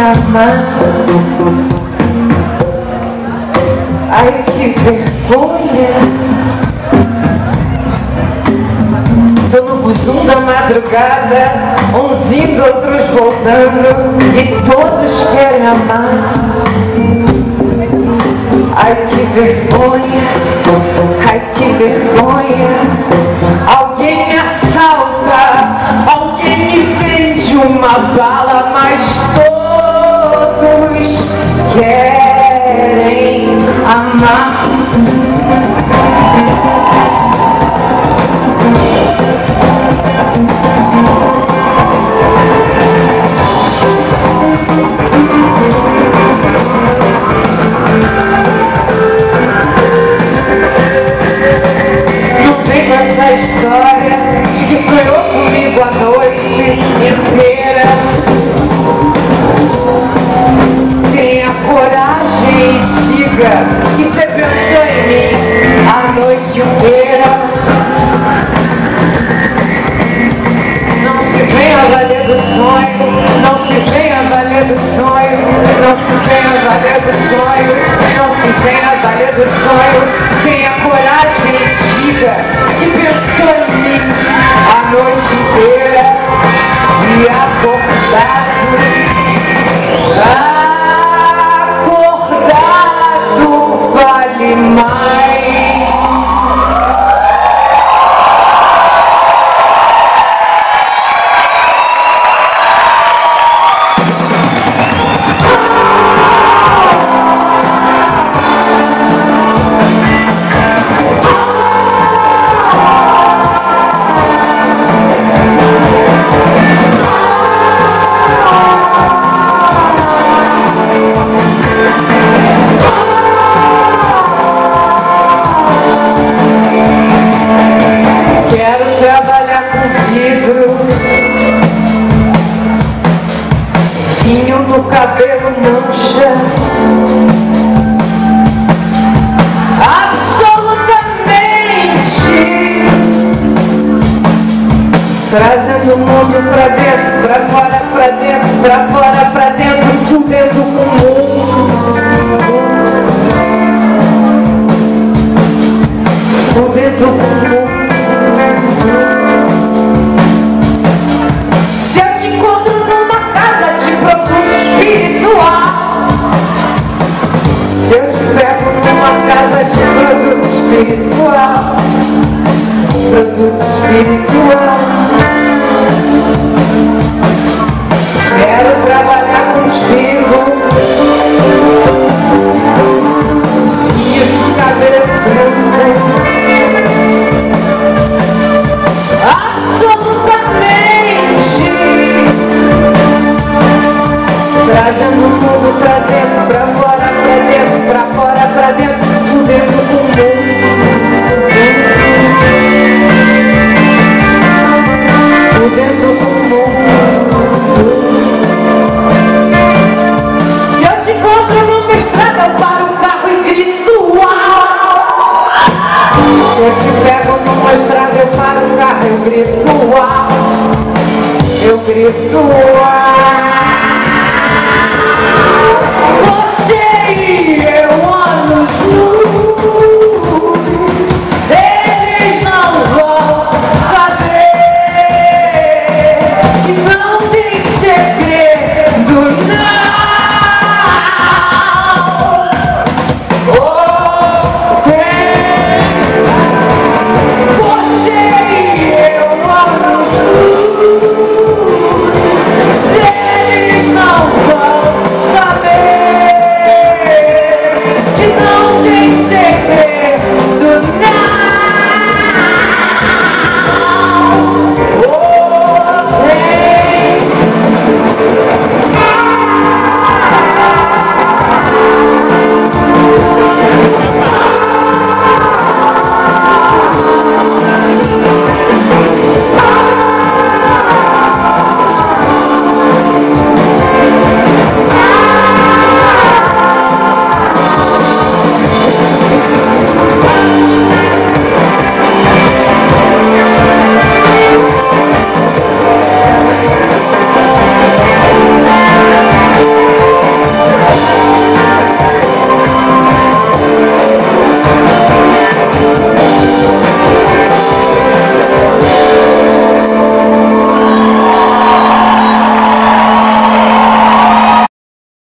amar. Ai que vergonha. Tô no buzum da madrugada, uns indo, outros voltando, e todos querem amar. Ai que vergonha, ai que vergonha. Alguém me assalta, alguém me vende uma bala, mas do sonho, não se venha valer do sonho, não se venha valer do sonho. Trabalhar com vidro. Vinho no cabelo mancha. Absolutamente. Trazendo o mundo pra dentro, pra fora, pra dentro, pra fora, pra dentro Fudendo com o mundo. Fudendo com o Se eu te encontro numa casa de produto espiritual Se eu te pego numa casa de produto espiritual Produto espiritual pra dentro, pra fora, pra dentro, pra fora, pra dentro, fudendo o mundo. Fudendo o mundo. Se eu te encontro numa estrada, eu paro o carro e grito uau! Se eu te pego numa estrada, eu paro o carro, eu grito uau! Eu grito uau!